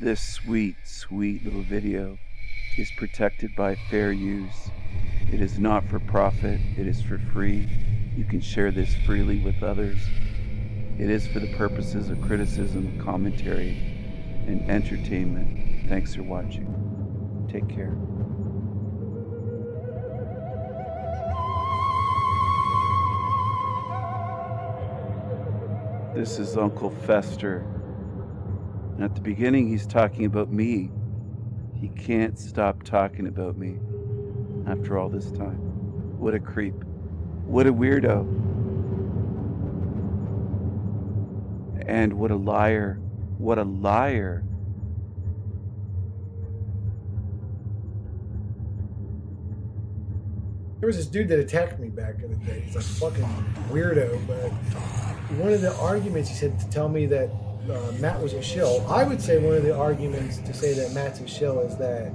This sweet, sweet little video is protected by fair use. It is not for profit, it is for free. You can share this freely with others. It is for the purposes of criticism, commentary, and entertainment. Thanks for watching. Take care. This is Uncle Fester. And at the beginning, he's talking about me. He can't stop talking about me after all this time. What a creep. What a weirdo. And what a liar. What a liar. There was this dude that attacked me back in the day. He's a fucking weirdo, but one of the arguments he said to tell me that uh, Matt was a shill. I would say one of the arguments to say that Matt's a shill is that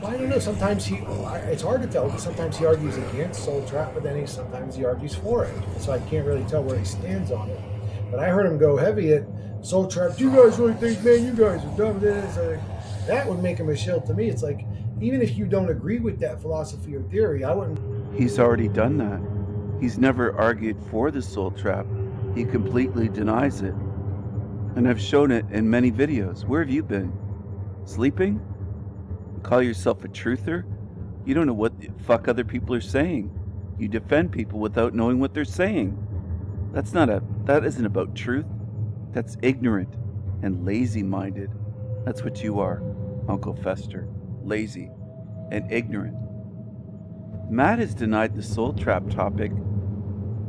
well, I don't know. Sometimes he, it's hard to tell sometimes he argues against Soul Trap, but then he sometimes he argues for it. So I can't really tell where he stands on it. But I heard him go heavy at Soul Trap. Do you guys really think, man, you guys are dumb? This that would make him a shill to me. It's like even if you don't agree with that philosophy or theory, I wouldn't. He's already done that. He's never argued for the Soul Trap. He completely denies it. And I've shown it in many videos. Where have you been? Sleeping? You call yourself a truther? You don't know what the fuck other people are saying. You defend people without knowing what they're saying. That's not a that isn't about truth. That's ignorant and lazy-minded. That's what you are, Uncle Fester. Lazy and ignorant. Matt has denied the soul trap topic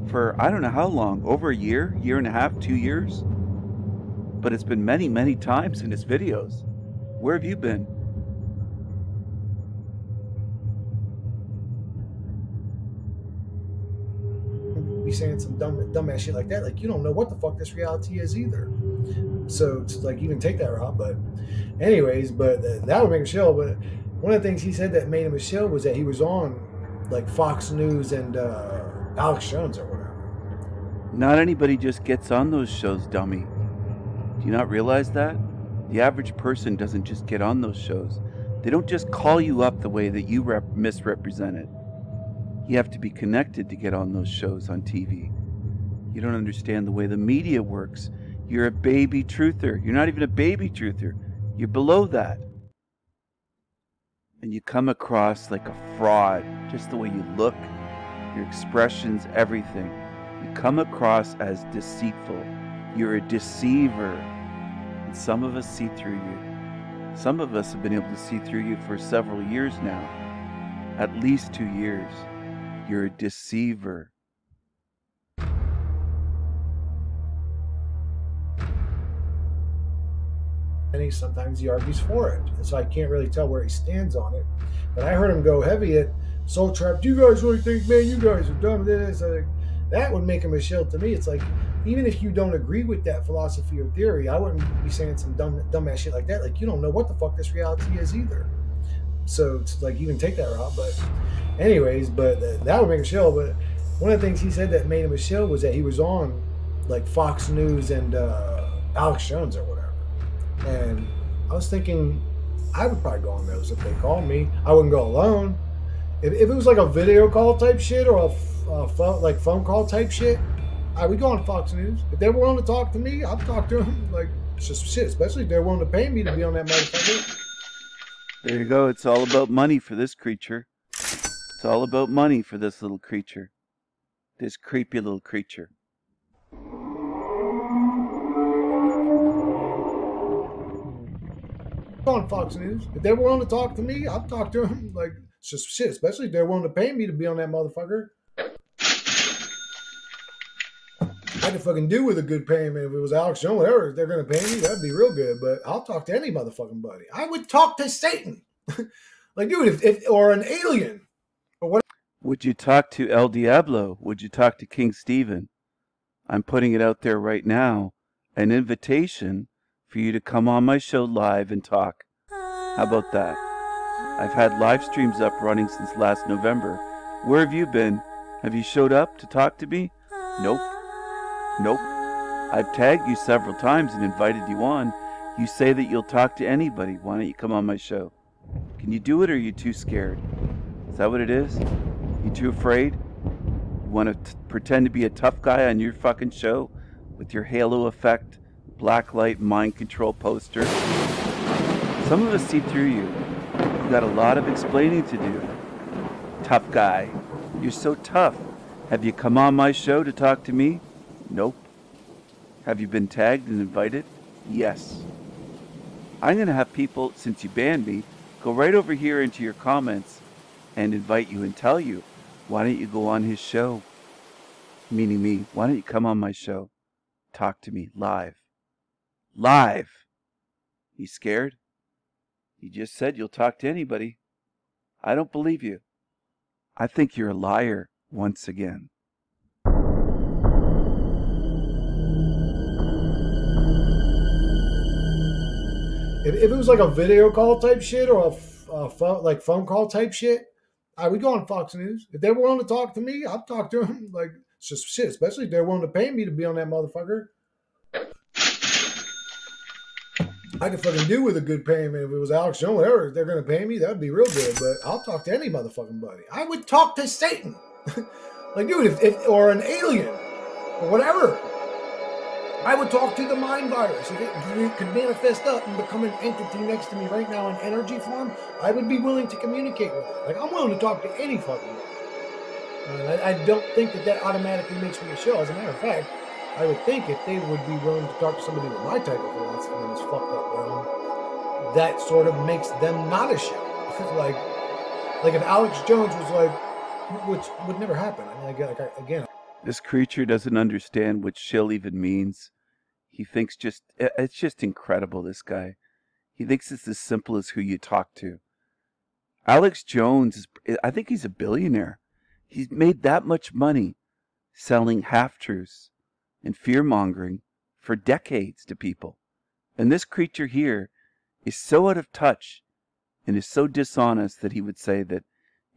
for I don't know how long, over a year, year and a half, two years. But it's been many, many times in his videos. Where have you been? be saying some dumb dumbass shit like that. Like you don't know what the fuck this reality is either. So to like even take that route. But anyways, but that would make a show. But one of the things he said that made him a show was that he was on like Fox News and uh, Alex Jones or whatever. Not anybody just gets on those shows, dummy. Do you not realize that? The average person doesn't just get on those shows. They don't just call you up the way that you rep- misrepresent it. You have to be connected to get on those shows on TV. You don't understand the way the media works. You're a baby truther. You're not even a baby truther. You're below that. And you come across like a fraud, just the way you look, your expressions, everything. You come across as deceitful. You're a deceiver. And some of us see through you. Some of us have been able to see through you for several years now, at least two years. You're a deceiver. And he sometimes he argues for it. And so I can't really tell where he stands on it. But I heard him go heavy at Soul Trap. Do you guys really think, man, you guys are dumb? This, like, that would make him a shield to me. It's like even if you don't agree with that philosophy or theory, I wouldn't be saying some dumb dumbass shit like that. Like you don't know what the fuck this reality is either. So to like even take that route. But anyways, but that would make a show. But one of the things he said that made him a show was that he was on like Fox News and uh, Alex Jones or whatever. And I was thinking I would probably go on those if they called me. I wouldn't go alone. If, if it was like a video call type shit or a phone, like phone call type shit, I would go on Fox News. If they were willing to talk to me, I'd talk to them. Like just shit, especially if they're willing to pay me to be on that motherfucker. There you go. It's all about money for this creature. It's all about money for this little creature. This creepy little creature. on Fox News. If they're willing to talk to me, I'll talk to them. Like just shit, especially if they're willing to pay me to be on that motherfucker. I could fucking do with a good payment if it was Alex Jones, whatever. If they're gonna pay me, that'd be real good. But I'll talk to any motherfucking buddy. I would talk to Satan. like, dude, if, if or an alien or what Would you talk to El Diablo? Would you talk to King Stephen? I'm putting it out there right now. An invitation for you to come on my show live and talk. How about that? I've had live streams up running since last November. Where have you been? Have you showed up to talk to me? Nope. Nope. I've tagged you several times and invited you on. You say that you'll talk to anybody. Why don't you come on my show? Can you do it or are you too scared? Is that what it is? You too afraid? You want to pretend to be a tough guy on your fucking show with your halo effect, blacklight mind control poster? Some of us see through you. You got a lot of explaining to do. Tough guy. You're so tough. Have you come on my show to talk to me? Nope. Have you been tagged and invited? Yes. I'm going to have people, since you banned me, go right over here into your comments and invite you and tell you, why don't you go on his show? Meaning me, why don't you come on my show? Talk to me live. Live! You scared? You just said you'll talk to anybody. I don't believe you. I think you're a liar once again. If, if it was like a video call type shit or a phone, like phone call type shit, I would go on Fox News. If they were willing to talk to me, I'd talk to them. Like shit, especially if they're willing to pay me to be on that motherfucker. I could fucking do with a good payment if it was Alex Jones, whatever. If they're gonna pay me, that'd be real good. But I'll talk to any motherfucking buddy. I would talk to Satan, like dude, if, if or an alien or whatever. I would talk to the mind virus. If it could manifest up and become an entity next to me right now in energy form, I would be willing to communicate with it. Like, I'm willing to talk to any fucking. I, I don't think that that automatically makes me a show. As a matter of fact, I would think if they would be willing to talk to somebody with my type of philosophy in this fucked up realm, that sort of makes them not a show. like, like if Alex Jones was like, which would never happen. I mean, like, like, again, This creature doesn't understand what shill even means. He thinks just, it's just incredible, this guy. He thinks it's as simple as who you talk to. Alex Jones, is, I think he's a billionaire. He's made that much money selling half truths and fear mongering for decades to people. And this creature here is so out of touch and is so dishonest that he would say that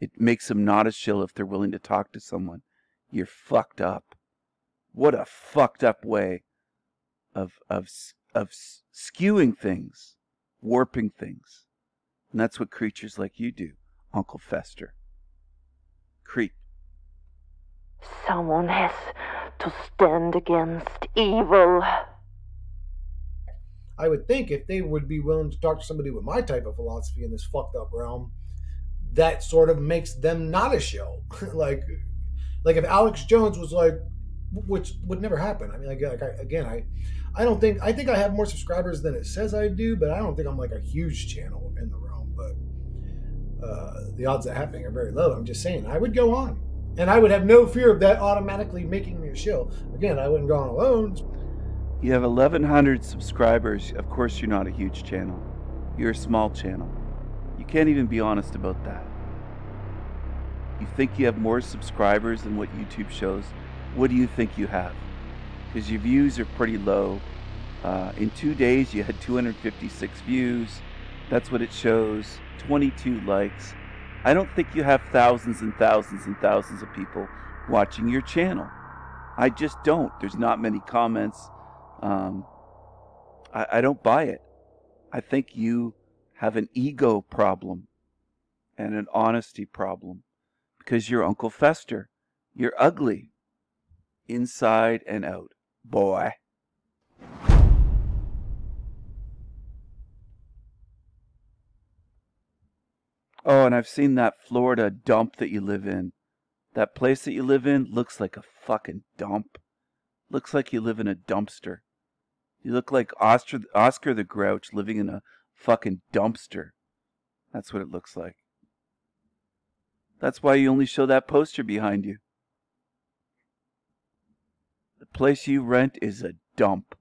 it makes him not a shill if they're willing to talk to someone. You're fucked up. What a fucked up way of of of skewing things, warping things. And that's what creatures like you do, Uncle Fester. Creep. Someone has to stand against evil. I would think if they would be willing to talk to somebody with my type of philosophy in this fucked up realm, that sort of makes them not a show. like, like if Alex Jones was like, which would never happen. I mean, like, like I, again, I, I don't think I think I have more subscribers than it says I do, but I don't think I'm like a huge channel in the realm. But uh, the odds of happening are very low. I'm just saying, I would go on, and I would have no fear of that automatically making me a show. Again, I wouldn't go on alone. You have 1,100 subscribers. Of course, you're not a huge channel. You're a small channel. You can't even be honest about that. You think you have more subscribers than what YouTube shows? What do you think you have? Because your views are pretty low. Uh, in two days, you had 256 views. That's what it shows. 22 likes. I don't think you have thousands and thousands and thousands of people watching your channel. I just don't. There's not many comments. Um, I, I don't buy it. I think you have an ego problem and an honesty problem because you're Uncle Fester. You're ugly inside and out, boy. Oh, and I've seen that Florida dump that you live in. That place that you live in looks like a fucking dump. Looks like you live in a dumpster. You look like Oscar, Oscar the Grouch living in a fucking dumpster. That's what it looks like. That's why you only show that poster behind you. The place you rent is a dump.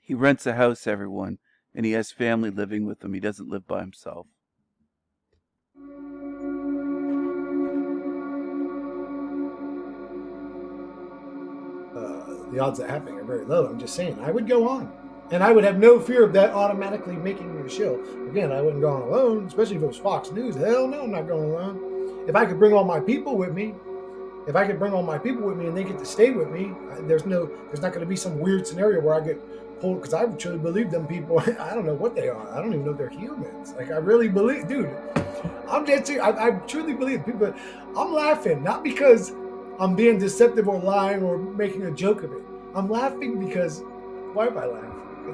He rents a house, everyone, and he has family living with him. He doesn't live by himself. uh, the odds of happening are very low. I'm just saying, I would go on. And I would have no fear of that automatically making me a show. Again, I wouldn't go on alone, especially if it was Fox News. Hell no, I'm not going alone. If I could bring all my people with me, if I could bring all my people with me and they get to stay with me, there's no, there's not going to be some weird scenario where I get pulled because I truly believe them people. I don't know what they are. I don't even know they're humans. Like I really believe, dude. I'm serious. I, I truly believe people. I'm laughing not because I'm being deceptive or lying or making a joke of it. I'm laughing because why am I laughing?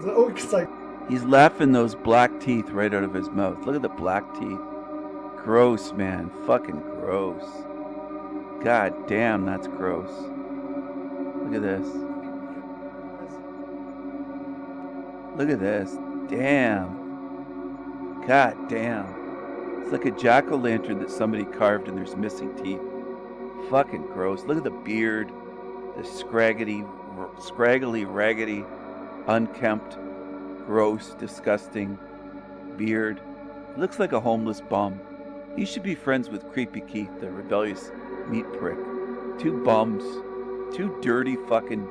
Oh, it's like He's laughing those black teeth right out of his mouth. Look at the black teeth. Gross, man. Fucking gross. God damn, that's gross. Look at this. Look at this. Damn. God damn. It's like a jack o' lantern that somebody carved and there's missing teeth. Fucking gross. Look at the beard. The scraggly, scraggly, raggedy, unkempt, gross, disgusting beard. looks like a homeless bum. He should be friends with Creepy Keith, the rebellious meat prick. Two bums. Two dirty fucking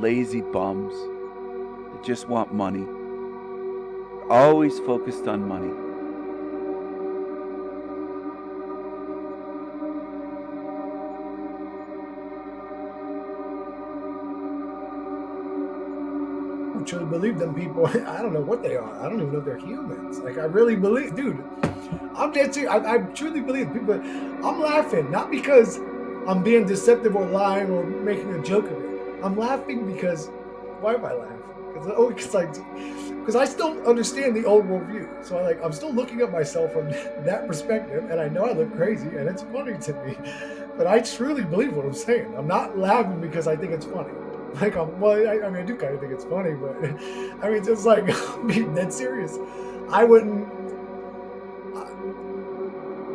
lazy bums just want money. Always focused on money. I truly believe them people. I don't know what they are. I don't even know if they're humans. Like I really believe, dude. I'm dead serious. I, I truly believe people. I'm laughing not because I'm being deceptive or lying or making a joke of it. I'm laughing because why am I laughing? Because oh, it's like because I still understand the old worldview. So I like I'm still looking at myself from that perspective, and I know I look crazy, and it's funny to me. But I truly believe what I'm saying. I'm not laughing because I think it's funny. Like I'm well, I, I mean I do kind of think it's funny, but I mean just like being dead serious. I wouldn't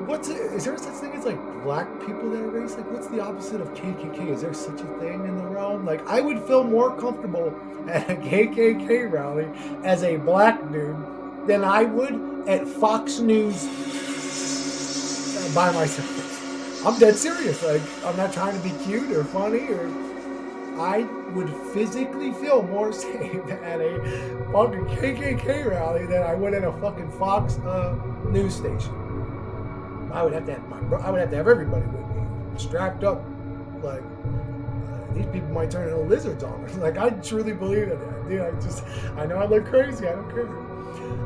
what's it, is there such like black people that are racist? Like, what's the opposite of KKK? Is there such a thing in the realm? Like, I would feel more comfortable at a KKK rally as a black dude than I would at Fox News uh, by myself. I'm dead serious. Like, I'm not trying to be cute or funny or. I would physically feel more safe at a fucking KKK rally than I would at a fucking Fox uh, news station. I would have to have my bro- I would have to have everybody with me, strapped up. Like uh, these people might turn into lizards on me. Like I truly believe in that, dude. I just I know I look crazy. I don't care.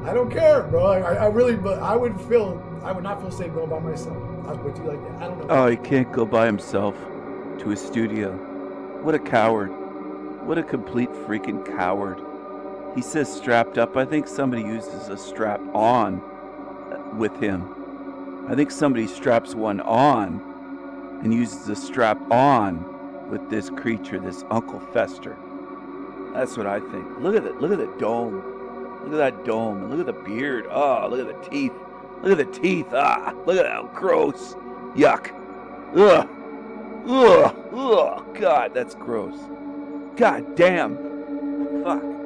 I don't care, bro. I, I really, but I would feel I would not feel safe going by myself. I would you like that. I don't know. Oh, he can't go by himself to his studio. What a coward. What a complete freaking coward. He says strapped up. I think somebody uses a strap on with him. I think somebody straps one on and uses the strap on with this creature, this Uncle Fester. That's what I think. Look at it. Look at the dome. Look at that dome. And look at the beard. Oh, look at the teeth. Look at the teeth. Ah, look at that. Gross. Yuck. Ugh. Ugh. Ugh. God, that's gross. God damn. Fuck.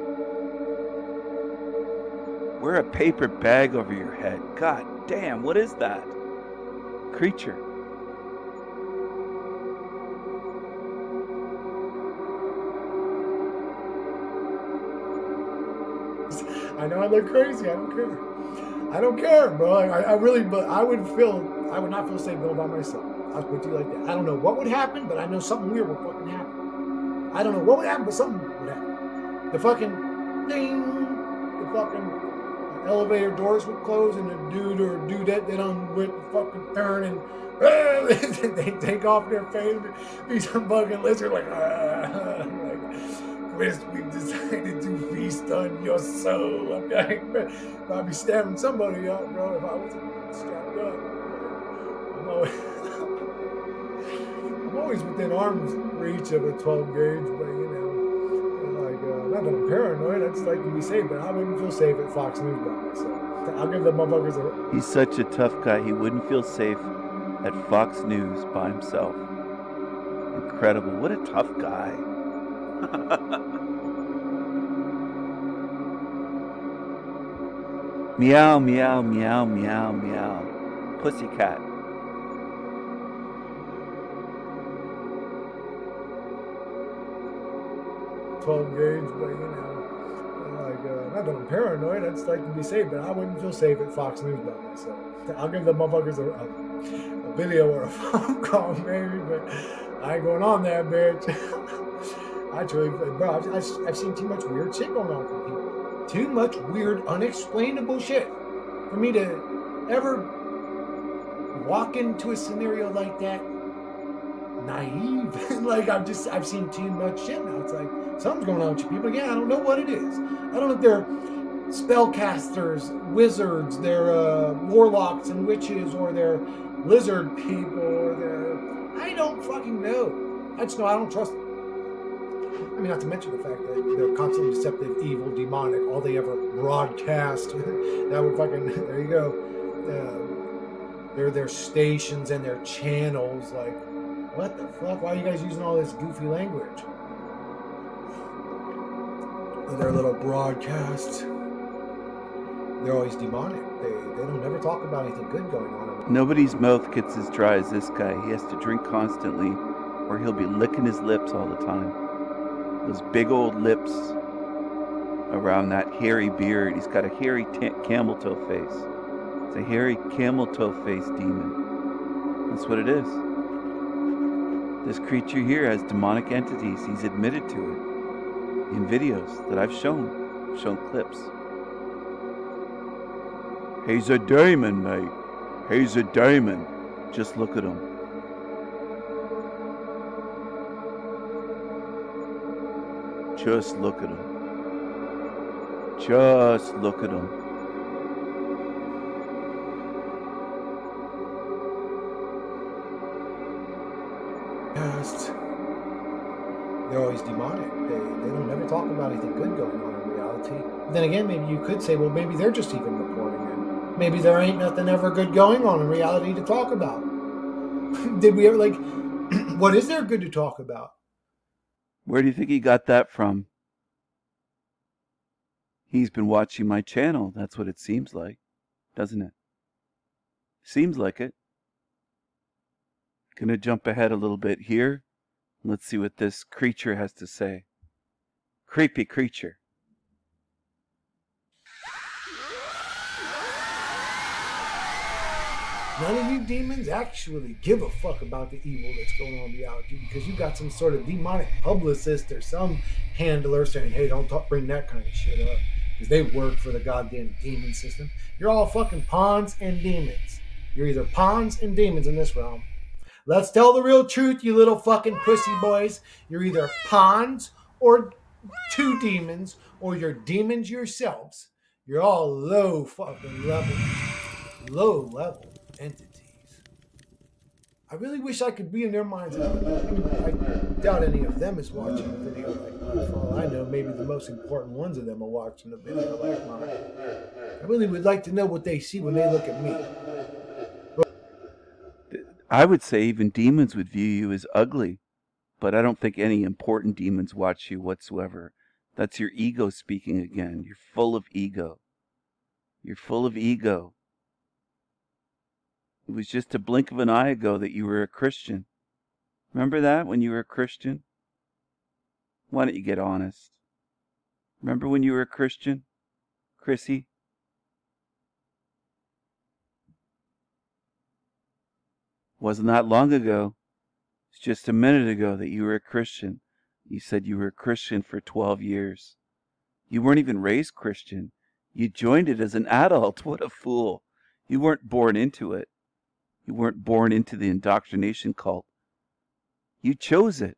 Wear a paper bag over your head. God damn, what is that? Creature. I know I look crazy. I don't care. I don't care, bro. I, I really, but I would feel, I would not feel safe going by myself. I'll put you like that. I don't know what would happen, but I know something weird would fucking happen. I don't know what would happen, but something would happen. The fucking ding, the fucking elevator doors would close and the dude or dudette that on would fucking turn and uh, they take off their face be some fucking lizard like, uh, like Chris, we've decided to feast on your soul. Okay, I'd be stabbing somebody up, bro, if I was strapped up. I'm always, I'm always within arm's reach of a 12 gauge, but you know, like, not that I'm paranoid, just like be safe, but I wouldn't feel safe at Fox News by myself. I'll give the motherfuckers a. He's such a tough guy, he wouldn't feel safe at Fox News by himself. Incredible. What a tough guy. meow, meow, meow, meow, meow. Pussycat. Twelve gauge, but you know, like uh, not that I'm paranoid. I just like to be safe, but I wouldn't feel safe at Fox News by myself. I'll give the motherfuckers a, a, a video or a phone call maybe, but I ain't going on there, bitch. Actually, bro, I've, I've, I've seen too much weird shit going on from people. Too much weird, unexplainable shit for me to ever walk into a scenario like that naive. like I've just I've seen too much shit now. It's like something's going on with you people. Again, I don't know what it is. I don't know if they're spellcasters, wizards, they're uh, warlocks and witches, or they're lizard people, or they're I don't fucking know. I just know I don't trust. I mean, not to mention the fact that they're constantly deceptive, evil, demonic. All they ever broadcast. that would fucking there you go. Uh, they're their stations and their channels. Like, what the fuck? Why are you guys using all this goofy language? With their little broadcasts. They're always demonic. They, they don't ever talk about anything good going on. Nobody's mouth gets as dry as this guy. He has to drink constantly, or he'll be licking his lips all the time. Those big old lips around that hairy beard. He's got a hairy t- camel toe face. It's a hairy camel toe face demon. That's what it is. This creature here has demonic entities. He's admitted to it in videos that I've shown, I've shown clips. He's a demon, mate. He's a demon. Just look at him. Just look at him. Just look at him. They're always demonic. They, they don't ever talk about anything good going on in reality. Then again, maybe you could say, well, maybe they're just even reporting it. Maybe there ain't nothing ever good going on in reality to talk about. Did we ever, like, what is there good to talk about? Where do you think he got that from? He's been watching my channel. That's what it seems like, doesn't it? Seems like it. Gonna jump ahead a little bit here. Let's see what this creature has to say. Creepy creature. None of you demons actually give a fuck about the evil that's going on beyond you because you got some sort of demonic publicist or some handler saying, hey, don't talk, bring that kind of shit up because they work for the goddamn demon system. You're all fucking pawns and demons. You're either pawns and demons in this realm. Let's tell the real truth, you little fucking pussy boys. You're either pawns or two demons, or you're demons yourselves. You're all low fucking level, low level entities. I really wish I could be in their minds. I, doubt any of them is watching a video like. For all I know, maybe the most important ones of them are watching a video like mine. I really would like to know what they see when they look at me. I would say even demons would view you as ugly, but I don't think any important demons watch you whatsoever. That's your ego speaking again. You're full of ego. You're full of ego. It was just a blink of an eye ago that you were a Christian. Remember that when you were a Christian? Why don't you get honest? Remember when you were a Christian, Chrissy? Wasn't that long ago. It's just a minute ago that you were a Christian. You said you were a Christian for 12 years. You weren't even raised Christian. You joined it as an adult. What a fool. You weren't born into it. You weren't born into the indoctrination cult. You chose it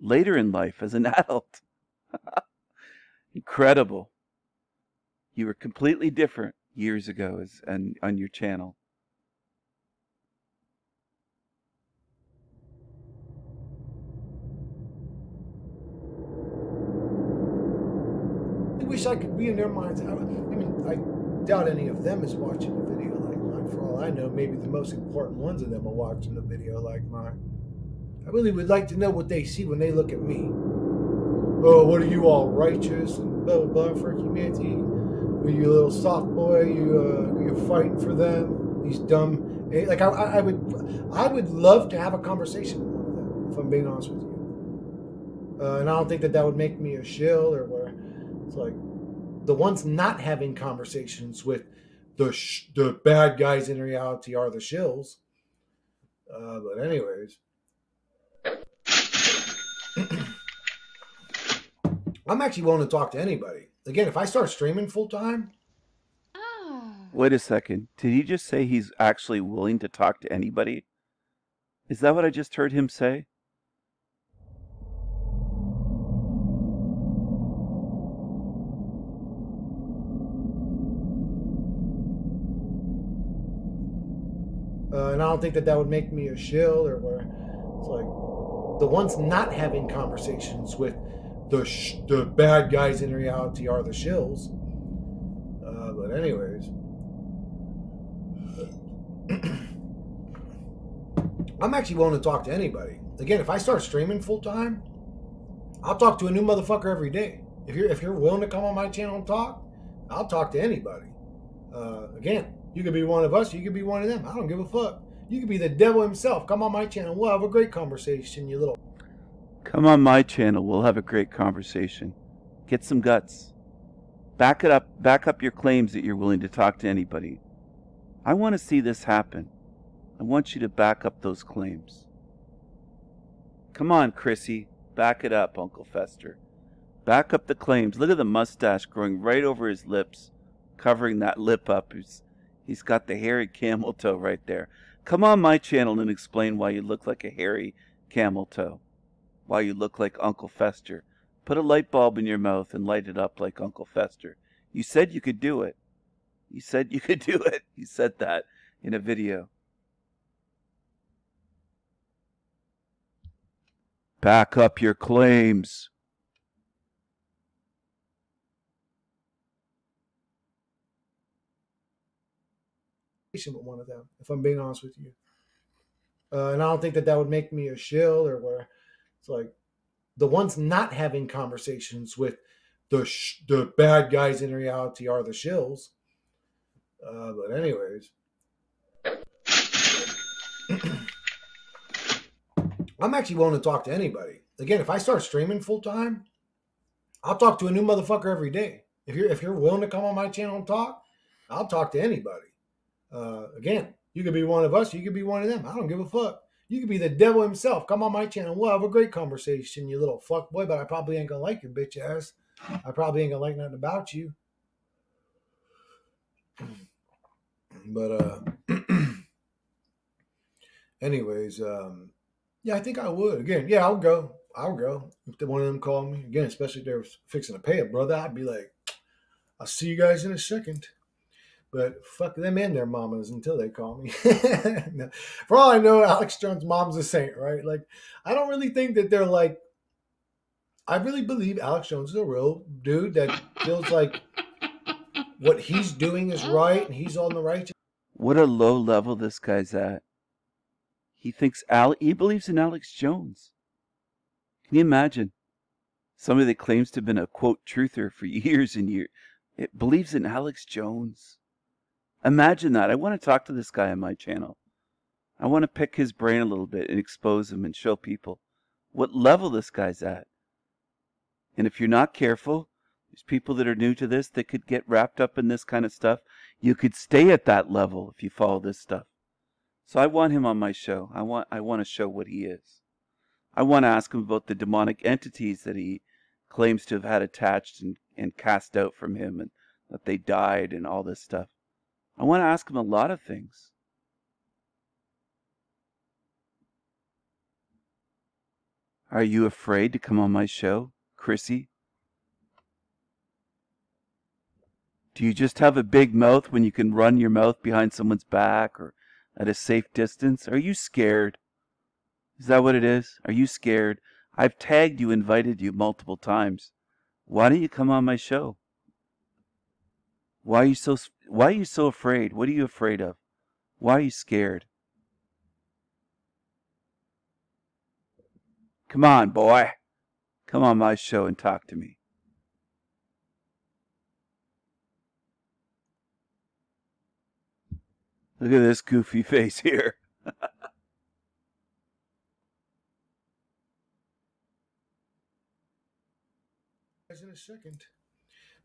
later in life as an adult. Incredible. You were completely different years ago as, and on your channel. Wish I could be in their minds. I, I mean, I doubt any of them is watching a video like mine. For all I know, maybe the most important ones of them are watching a video like mine. I really would like to know what they see when they look at me. Oh, what are you all righteous and blah blah blah for humanity? Are you a little soft boy? You uh, you're fighting for them? These dumb eh, like I, I would I would love to have a conversation with one of them if I'm being honest with you. Uh, and I don't think that that would make me a shill or where it's like the ones not having conversations with the sh- the bad guys in reality are the shills. Uh, but anyways, I'm actually willing to talk to anybody. Again, if I start streaming full time. Ah. Wait a second. Did he just say he's actually willing to talk to anybody? Is that what I just heard him say? Uh, and I don't think that that would make me a shill or where it's like the ones not having conversations with the sh- the bad guys in reality are the shills. Uh, but anyways, I'm actually willing to talk to anybody. Again, if I start streaming full time, I'll talk to a new motherfucker every day. If you're if you're willing to come on my channel and talk, I'll talk to anybody. Uh, again, you could be one of us, you could be one of them. I don't give a fuck. You could be the devil himself. Come on my channel. We'll have a great conversation, you little. Come on my channel. We'll have a great conversation. Get some guts. Back it up. Back up your claims that you're willing to talk to anybody. I want to see this happen. I want you to back up those claims. Come on, Chrissy. Back it up, Uncle Fester. Back up the claims. Look at the mustache growing right over his lips, covering that lip up. He's, he's got the hairy camel toe right there. Come on my channel and explain why you look like a hairy camel toe. Why you look like Uncle Fester. Put a light bulb in your mouth and light it up like Uncle Fester. You said you could do it. You said you could do it. You said that in a video. Back up your claims. With one of them, if I'm being honest with you. Uh, and I don't think that that would make me a shill or where it's like the ones not having conversations with the sh- the bad guys in reality are the shills. Uh, but anyways, I'm actually willing to talk to anybody. Again, if I start streaming full time, I'll talk to a new motherfucker every day. If you're if you're willing to come on my channel and talk, I'll talk to anybody. Uh, again, you could be one of us, you could be one of them. I don't give a fuck. You could be the devil himself. Come on my channel. We'll have a great conversation, you little fuck boy. But I probably ain't gonna like your bitch ass. I probably ain't gonna like nothing about you. But uh anyways, um yeah, I think I would. Again, yeah, I'll go. I'll go. If one of them call me. Again, especially if they're fixing to pay a brother, I'd be like, I'll see you guys in a second. But fuck them and their mamas until they call me. For all I know, Alex Jones' mom's a saint, right? Like, I don't really think that they're like. I really believe Alex Jones is a real dude that feels like what he's doing is right and he's on the right. What a low level this guy's at. He thinks Al he believes in Alex Jones. Can you imagine? Somebody that claims to have been a quote truther for years and years it believes in Alex Jones. Imagine that. I want to talk to this guy on my channel. I want to pick his brain a little bit and expose him and show people what level this guy's at. And if you're not careful, there's people that are new to this that could get wrapped up in this kind of stuff. You could stay at that level if you follow this stuff. So I want him on my show. I want I want to show what he is. I want to ask him about the demonic entities that he claims to have had attached and, and cast out from him and that they died and all this stuff. I want to ask him a lot of things. Are you afraid to come on my show, Chrissy? Do you just have a big mouth when you can run your mouth behind someone's back or at a safe distance? Are you scared? Is that what it is? Are you scared? I've tagged you, invited you multiple times. Why don't you come on my show? Why are you so why are you so afraid? What are you afraid of? Why are you scared? Come on, boy. Come on my show and talk to me. Look at this goofy face here. in a second.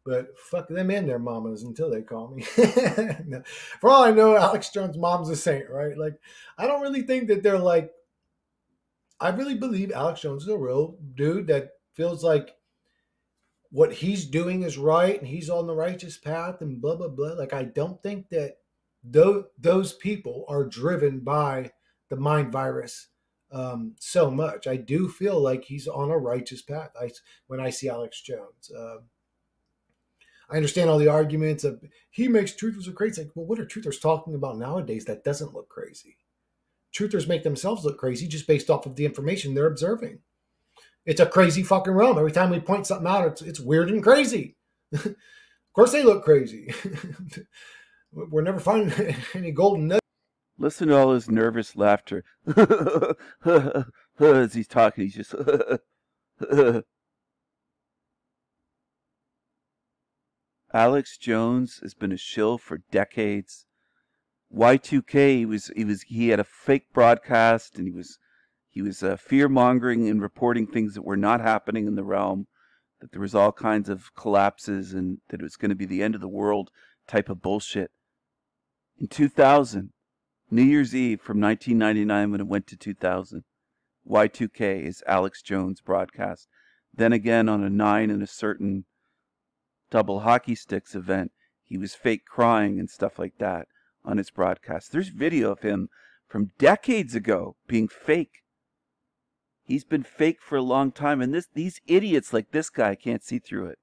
But fuck them and their mamas until they call me. For all I know, Alex Jones' mom's a saint, right? Like, I don't really think that they're like. I really believe Alex Jones is a real dude that feels like what he's doing is right and he's on the righteous path and blah blah blah. Like I don't think that those people are driven by the mind virus um, so much. I do feel like he's on a righteous path. I when I see Alex Jones. Uh, I understand all the arguments of he makes truthers look crazy. Like, well, what are truthers talking about nowadays that doesn't look crazy? Truthers make themselves look crazy just based off of the information they're observing. It's a crazy fucking realm. Every time we point something out, it's, it's weird and crazy. of course, they look crazy. We're never finding any golden nuggets. Listen to all his nervous laughter as he's talking. He's just. Alex Jones has been a shill for decades. Y2K, he was he was he had a fake broadcast and he was he was uh, fear mongering and reporting things that were not happening in the realm, that there was all kinds of collapses and that it was going to be the end of the world type of bullshit. In 2000, New Year's Eve from 1999 when it went to 2000, Y2K is Alex Jones broadcast. Then again on a nine and a certain double hockey sticks event, he was fake crying and stuff like that on his broadcast. There's video of him from decades ago being fake. He's been fake for a long time, and this these idiots like this guy can't see through it.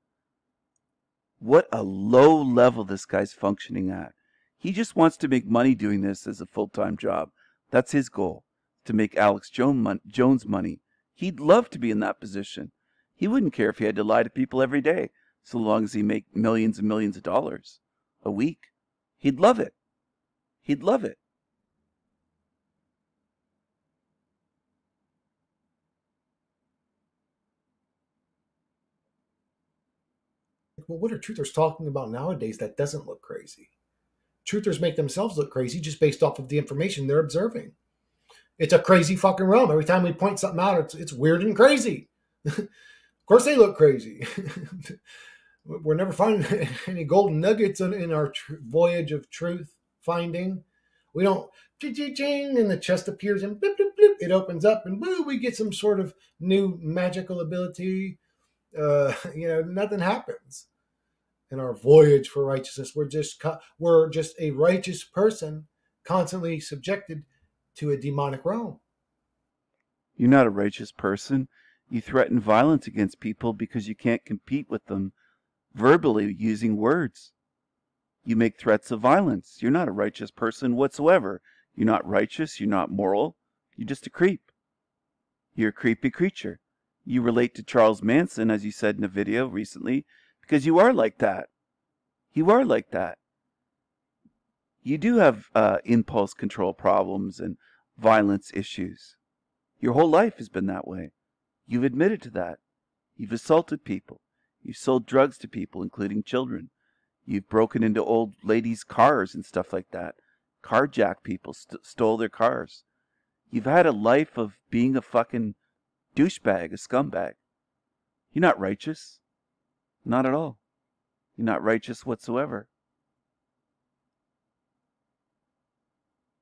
What a low level this guy's functioning at. He just wants to make money doing this as a full time job. That's his goal, to make Alex Jones money. He'd love to be in that position. He wouldn't care if he had to lie to people every day, so long as he make millions and millions of dollars a week. He'd love it. He'd love it. Well, what are truthers talking about nowadays that doesn't look crazy? Truthers make themselves look crazy just based off of the information they're observing. It's a crazy fucking realm. Every time we point something out, it's, it's weird and crazy. of course, they look crazy. We're never finding any golden nuggets in, in our tr- voyage of truth finding. We don't ching and the chest appears and blip, blip, blip, it opens up and we get some sort of new magical ability. Uh, you know, nothing happens in our voyage for righteousness. We're just we're just a righteous person constantly subjected to a demonic realm. You're not a righteous person. You threaten violence against people because you can't compete with them verbally using words. You make threats of violence. You're not a righteous person whatsoever. You're not righteous. You're not moral. You're just a creep. You're a creepy creature. You relate to Charles Manson, as you said in a video recently, because you are like that. You are like that. You do have uh, impulse control problems and violence issues. Your whole life has been that way. You've admitted to that. You've assaulted people. You've sold drugs to people, including children. You've broken into old ladies' cars and stuff like that. Carjacked people, st- stole their cars. You've had a life of being a fucking douchebag, a scumbag. You're not righteous. Not at all. You're not righteous whatsoever.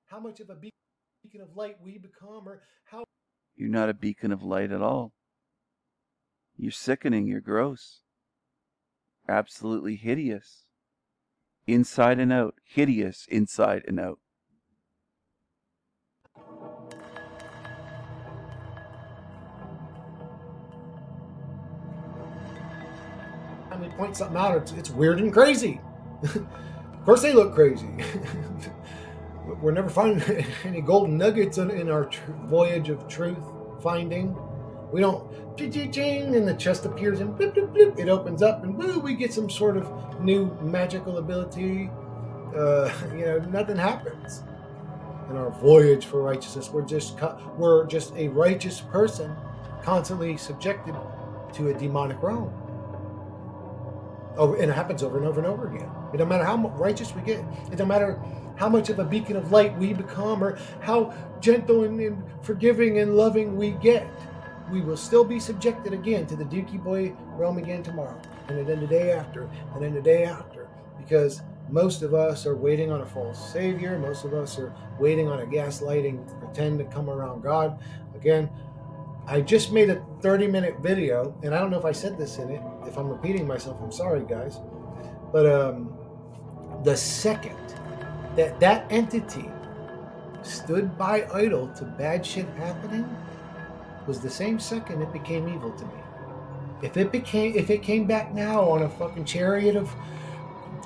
How much of a beacon of light we become, or how. You're not a beacon of light at all. You're sickening. You're gross absolutely hideous. Inside and out. Hideous inside and out. Time we point something out, it's, it's weird and crazy. of course, they look crazy. We're never finding any golden nuggets in, in our voyage of truth finding. We don't ching and the chest appears and blip, blip, blip, it opens up and woo, we get some sort of new magical ability. Uh, you know, nothing happens in our voyage for righteousness. We're just we're just a righteous person constantly subjected to a demonic realm. Oh, and it happens over and over and over again. It don't matter how righteous we get. It don't matter how much of a beacon of light we become or how gentle and, and forgiving and loving we get we will still be subjected again to the Dookie Boy realm again tomorrow, and then the day after, and then the day after, because most of us are waiting on a false savior. Most of us are waiting on a gaslighting pretend to come around God. Again, I just made a 30 minute video, and I don't know if I said this in it, if I'm repeating myself, I'm sorry, guys. But um, the second that that entity stood by idle to bad shit happening was the same second it became evil to me. If it became, if it came back now on a fucking chariot of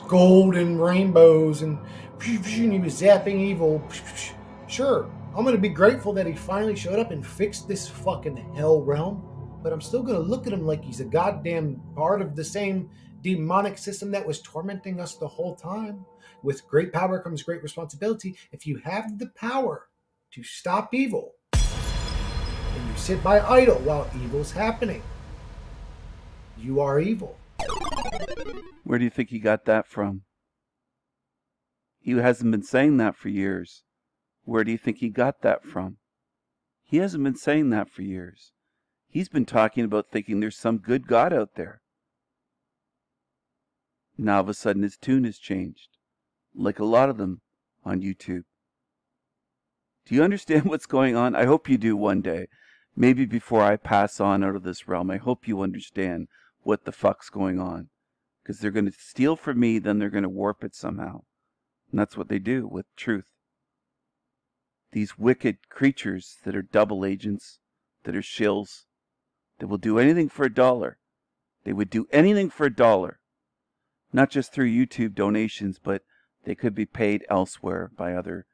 gold and rainbows and, and he was zapping evil, sure, I'm gonna be grateful that he finally showed up and fixed this fucking hell realm. But I'm still gonna look at him like he's a goddamn part of the same demonic system that was tormenting us the whole time. With great power comes great responsibility. If you have the power to stop evil, sit by idle while evil's happening, you are evil. Where do you think he got that from? He hasn't been saying that for years. Where do you think he got that from? He hasn't been saying that for years. He's been talking about thinking there's some good God out there. Now, all of a sudden, his tune has changed, like a lot of them on YouTube. Do you understand what's going on? I hope you do one day. Maybe before I pass on out of this realm, I hope you understand what the fuck's going on. Because they're going to steal from me, then they're going to warp it somehow. And that's what they do with truth. These wicked creatures that are double agents, that are shills, that will do anything for a dollar. They would do anything for a dollar not just through YouTube donations, but they could be paid elsewhere by other,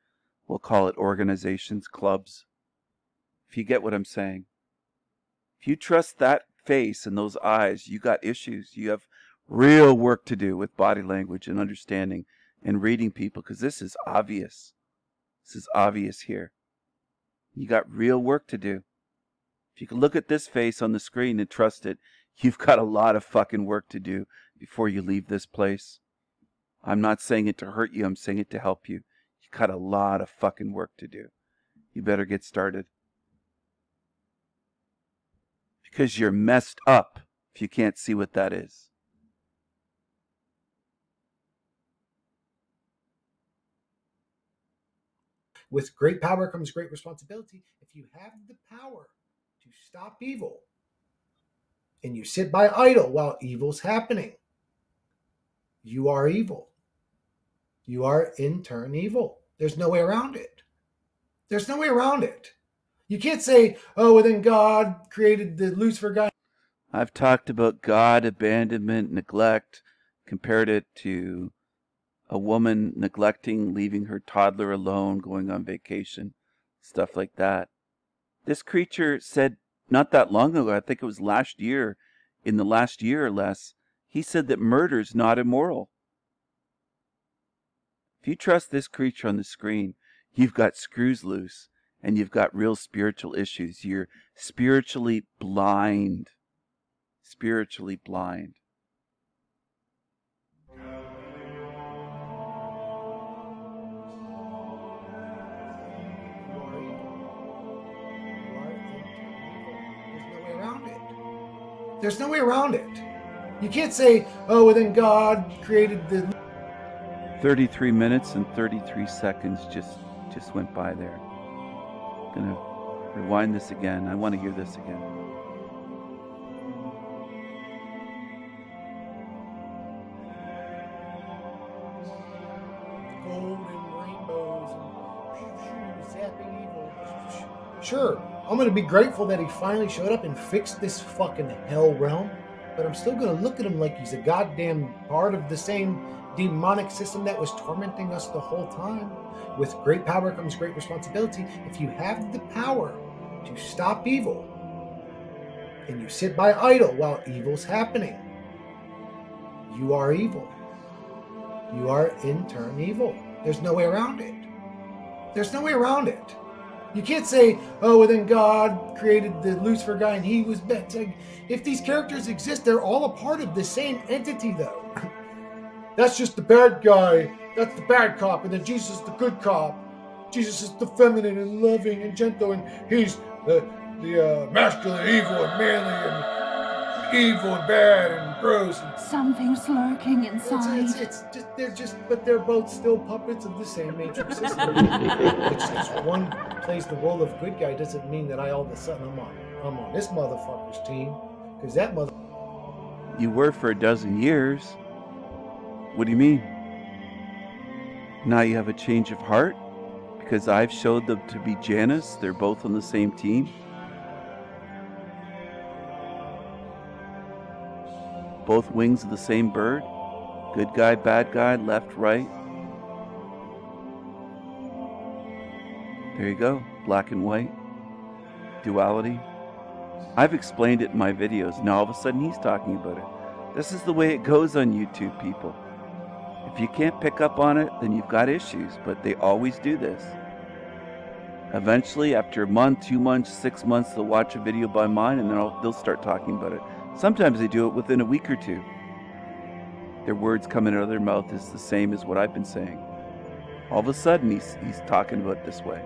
we'll call it organizations, clubs. If you get what I'm saying. If you trust that face and those eyes, you got issues. You have real work to do with body language and understanding and reading people because this is obvious. This is obvious here. You got real work to do. If you can look at this face on the screen and trust it, you've got a lot of fucking work to do before you leave this place. I'm not saying it to hurt you, I'm saying it to help you. You got a lot of fucking work to do. You better get started. Because you're messed up if you can't see what that is. With great power comes great responsibility. If you have the power to stop evil and you sit by idle while evil's happening, you are evil. You are in turn evil. There's no way around it. There's no way around it. You can't say, oh, well, then God created the Lucifer guy. I've talked about God, abandonment, neglect, compared it to a woman neglecting, leaving her toddler alone, going on vacation, stuff like that. This creature said not that long ago, I think it was last year, in the last year or less, he said that murder's not immoral. If you trust this creature on the screen, you've got screws loose and you've got real spiritual issues. You're spiritually blind. Spiritually blind. There's no way around it. There's no way around it. You can't say, oh, well, then God created the. 33 minutes and 33 seconds just just went by there. Gonna rewind this again. I want to hear this again. Sure, I'm gonna be grateful that he finally showed up and fixed this fucking hell realm but I'm still going to look at him like he's a goddamn part of the same demonic system that was tormenting us the whole time. With great power comes great responsibility. If you have the power to stop evil and you sit by idle while evil's happening, you are evil. You are in turn evil. There's no way around it. There's no way around it. You can't say, oh, well, then God created the Lucifer guy and he was bad. If these characters exist, they're all a part of the same entity, though. That's just the bad guy. That's the bad cop. And then Jesus is the good cop. Jesus is the feminine and loving and gentle. And he's the, the uh, masculine, evil, and manly, and evil and bad and gross. And Something's lurking inside. It's, it's, it's, just they're just, but they're both still puppets of the same matrix system. it's just one plays the role of good guy doesn't mean that I all of a sudden I'm on I'm on this motherfucker's team because that mother You were for a dozen years. What do you mean? Now you have a change of heart? Because I've showed them to be Janus? They're both on the same team? Both wings of the same bird? Good guy, bad guy, left, right? There you go, black and white. Duality. I've explained it in my videos. Now all of a sudden he's talking about it. This is the way it goes on YouTube, people. If you can't pick up on it, then you've got issues, but they always do this. Eventually, after a month, two months, six months, they'll watch a video by mine and then I'll, they'll start talking about it. Sometimes they do it within a week or two. Their words coming out of their mouth is the same as what I've been saying. All of a sudden, he's, he's talking about it this way,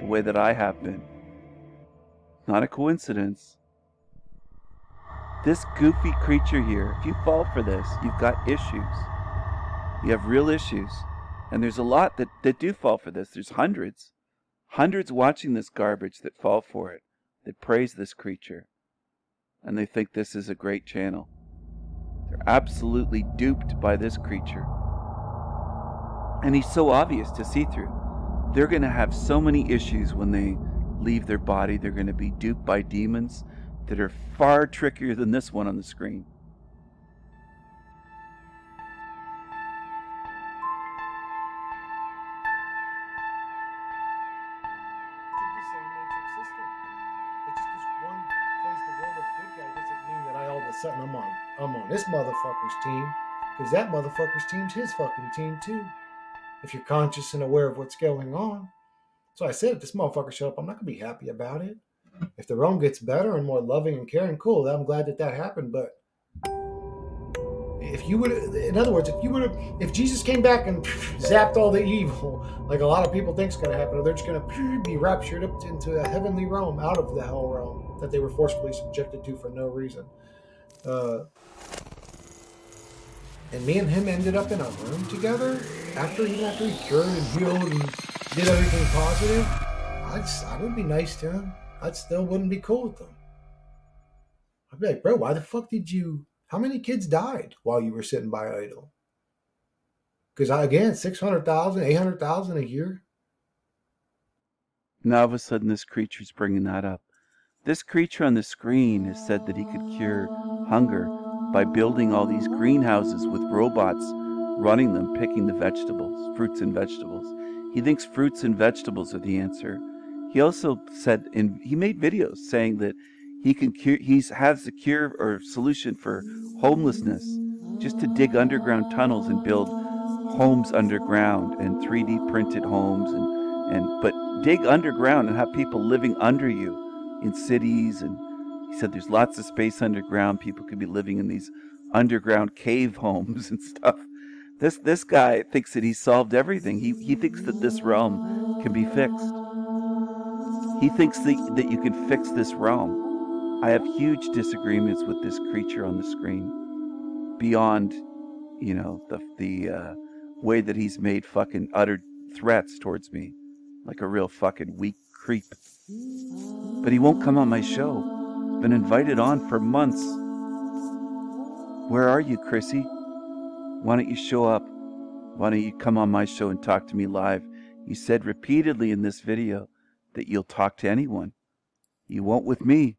the way that I have been. Not a coincidence. This goofy creature here, if you fall for this, you've got issues. You have real issues. And there's a lot that, that do fall for this. There's hundreds. Hundreds watching this garbage that fall for it, that praise this creature. And they think this is a great channel. They're absolutely duped by this creature. And he's so obvious to see through. They're going to have so many issues when they leave their body. They're going to be duped by demons that are far trickier than this one on the screen. This motherfucker's team. Because that motherfucker's team's his fucking team too. If you're conscious and aware of what's going on. So I said if this motherfucker showed up, I'm not gonna be happy about it. If the realm gets better and more loving and caring, cool. I'm glad that that happened. But if you would, in other words, if you would if Jesus came back and zapped all the evil, like a lot of people think is going to happen, or they're just going to be raptured up into a heavenly realm out of the hell realm that they were forcefully subjected to for no reason. Uh, and me and him ended up in a room together after even after he cured and healed and did everything positive. I'd, I would be nice to him. I still wouldn't be cool with him. I'd be like, bro, why the fuck did you? How many kids died while you were sitting by idle? Because again, 600,000, 800,000 a year. Now of a sudden this creature's bringing that up. This creature on the screen has said that he could cure hunger by building all these greenhouses with robots running them, picking the vegetables, fruits and vegetables. He thinks fruits and vegetables are the answer. He also said, and he made videos saying that he can cure, he has the cure or solution for homelessness, just to dig underground tunnels and build homes underground and 3D printed homes and, and but dig underground and have people living under you in cities and he said there's lots of space underground. People could be living in these underground cave homes and stuff. This this guy thinks that he solved everything. He he thinks that this realm can be fixed. He thinks that, that you can fix this realm. I have huge disagreements with this creature on the screen. Beyond, you know, the the uh, way that he's made fucking utter threats towards me, like a real fucking weak creep. But he won't come on my show. Been invited on for months. Where are you, Chrissy? Why don't you show up? Why don't you come on my show and talk to me live? You said repeatedly in this video that you'll talk to anyone. You won't with me.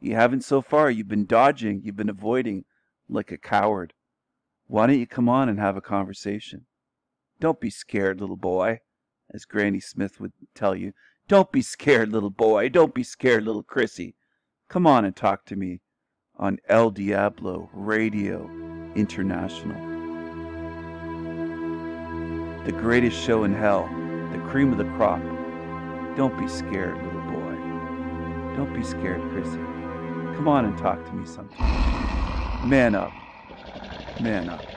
You haven't so far. You've been dodging, you've been avoiding like a coward. Why don't you come on and have a conversation? Don't be scared, little boy, as Granny Smith would tell you. Don't be scared, little boy. Don't be scared, little Chrissy. Come on and talk to me on El Diablo Radio International. The greatest show in hell, the cream of the crop. Don't be scared, little boy. Don't be scared, Chrissy. Come on and talk to me sometime. Man up. Man up.